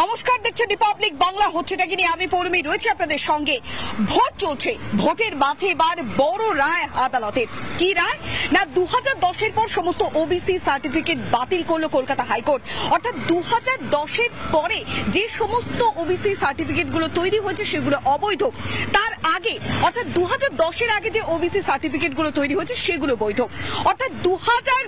নমস্কার দেখছেন রিপাবলিক বাংলা হচ্ছে নাকি নিয়ে আমি পৌরমি রয়েছি আপনাদের সঙ্গে। ভোট চলছে, ভোটের মাঝে এবার বড় রায় আদালতের কি রায়? না দু হাজার পর সমস্ত ওবিসি সার্টিফিকেট বাতিল করল কলকাতা হাইকোর্ট। অর্থাৎ দু হাজার পরে যে সমস্ত ওবিসি সার্টিফিকেটগুলো তৈরি হয়েছে, সেগুলো অবৈধ। তার আগে, অর্থাৎ দু হাজার আগে যে ওবিসি সার্টিফিকেটগুলো তৈরি হয়েছে, সেগুলো বৈধ। অর্থাৎ দু হাজার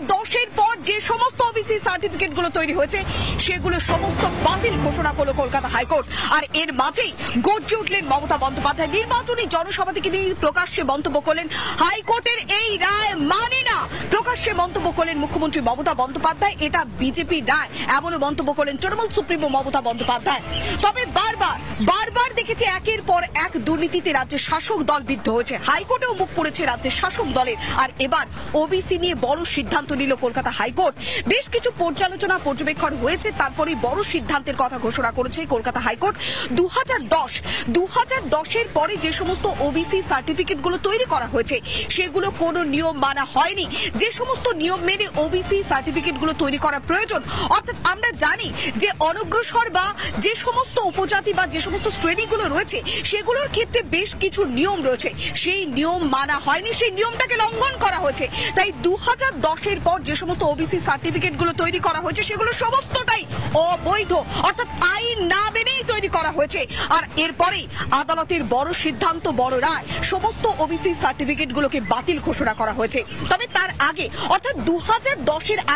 পর যে সমস্ত ওবিসি সার্টিফিকেটগুলো তৈরি হয়েছে, সেগুলো সমস্ত বাতিল ঘোষণা করল কলকাতা হাইকোর্ট। আর এর মাঝেই গর্জে উঠলেন মমতা বন্দ্যোপাধ্যায়। নির্বাচনী জনসভা থেকে তিনি প্রকাশ্যে মন্তব্য করলেন, হাইকোর্টের এই রায় মানে না। প্রকাশ্যে মন্তব্য করলেন মুখ্যমন্ত্রী মমতা বন্দ্যোপাধ্যায়, এটা বিজেপির রায়। এমনও মন্তব্য করলেন তৃণমূল সুপ্রিমো মমতা বন্দ্যোপাধ্যায়। তবে বারবার বারবার দেখেছি একের পর এক দুর্নীতিতে রাজ্যের শাসক দল বিদ্ধ হয়েছে। হাইকোর্টেও মুখ পড়েছে রাজ্যের শাসক দলের। আর এবার ওবিসি নিয়ে বড় সিদ্ধান্ত নিল কলকাতা হাইকোর্ট। বেশ কিছু পর্যালোচনা পর্যবেক্ষণ হয়েছে তারপরে বড় সিদ্ধান্তের কথা ঘোষণা করেছে কলকাতা হাইকোর্ট। দু হাজার দশ দু হাজার দশের পরে যে সমস্ত ওবিসি সার্টিফিকেটগুলো তৈরি করা হয়েছে, সেগুলো কোনো নিয়ম মানা হয়নি। যে সমস্ত নিয়ম মেনে ওবিসি সার্টিফিকেটগুলো তৈরি করা প্রয়োজন, অর্থাৎ আমরা জানি যে অনগ্রসর বা যে সমস্ত উপজাতি বা যে সমস্ত শ্রেণীগুলো রয়েছে, সেগুলোর ক্ষেত্রে বেশ কিছু নিয়ম রয়েছে। সেই নিয়ম মানা হয়নি, সেই নিয়মটাকে লঙ্ঘন করা হয়েছে। তাই দু হাজার দশের পর যে সমস্ত ওবিসি সার্টিফিকেটগুলো তৈরি করা হয়েছে, সেগুলো সমস্তটাই অবৈধ। অর্থাৎ আইন না মেনেই তৈরি করা হয়েছে। আর এরপরেই আদালতের বড় সিদ্ধান্ত, বড় রায়, সমস্ত ওবিসি সার্টিফিকেট গুলোকে বাতিল ঘোষণা করা হয়েছে। তবে তার আগে, অর্থাৎ দু হাজার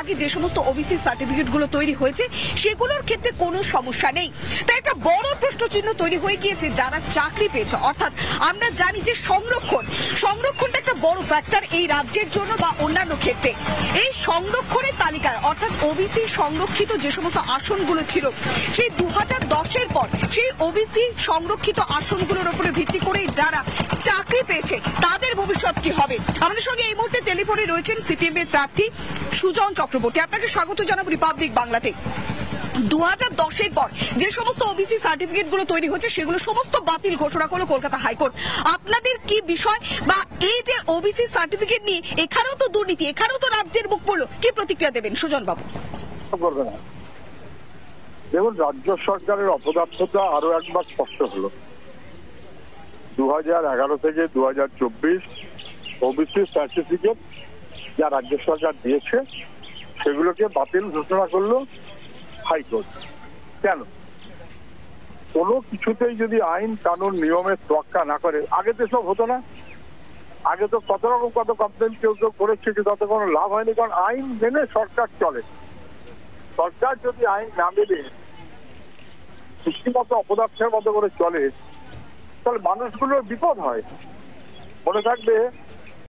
আগে যে সমস্ত ওবিসি সার্টিফিকেটগুলো তৈরি হয়েছে, সেগুলোর ক্ষেত্রে কোনো সমস্যা নেই। তাই একটা বড় প্রশ্নচিহ্ন তৈরি হয়ে গিয়েছে, যারা চাকরি পেয়েছে। অর্থাৎ আমরা জানি যে সংরক্ষণ, সংরক্ষণটা বড় ফ্যাক্টর এই রাজ্যের জন্য বা অন্যান্য ক্ষেত্রে। এই সংরক্ষণের তালিকায়, অর্থাৎ ওবিসি সংরক্ষিত যে সমস্ত আসনগুলো ছিল, সেই দু হাজার দশের পর সেই ওবিসি সংরক্ষিত আসনগুলোর উপরে ভিত্তি করে যারা চাকরি পেয়েছে, তাদের ভবিষ্যৎ কি হবে? আমাদের সঙ্গে এই মুহূর্তে টেলিফোনে রয়েছেন সিপিএম এর প্রার্থী সুজন চক্রবর্তী। আপনাকে স্বাগত জানাব রিপাবলিক বাংলাতে। দু হাজার দশের পর যে সমস্ত ওবিসি সার্টিফিকেটগুলো তৈরি হচ্ছে, সেগুলো সমস্ত বাতিল ঘোষণা করল কলকাতা হাইকোর্ট। আপনাদের কি বিষয়? বা এই যে ওবিসি সার্টিফিকেট নিয়ে এখানেও তো দুর্নীতি, এখানেও তো রাজ্যের মুখ পড়ল, কি প্রতিক্রিয়া দেবেন? সুজন বাবু দেখুন, রাজ্য সরকারের অপদার্থতা আরও একবার স্পষ্ট হলো। দু হাজার এগারো থেকে দু হাজার চব্বিশ ওবিসি সার্টিফিকেট যা রাজ্য সরকার দিয়েছে, সেগুলোকে বাতিল ঘোষণা করল হাইকোর্ট কেন? কোনো কিছুতেই যদি আইন কানুন নিয়মের তোয়াক্কা না করে, আগে তো সব হতো না। আগে তো কত রকম কত কমপ্লেন কেউ কেউ করেছে যে তাতে কোনো লাভ হয়নি, কারণ আইন মেনে সরকার চলে। সরকার যদি আইন না মেনে সৃষ্টিগত অপদার্থের মতো করে চলে, তাহলে মানুষগুলোর বিপদ হয়। মনে থাকবে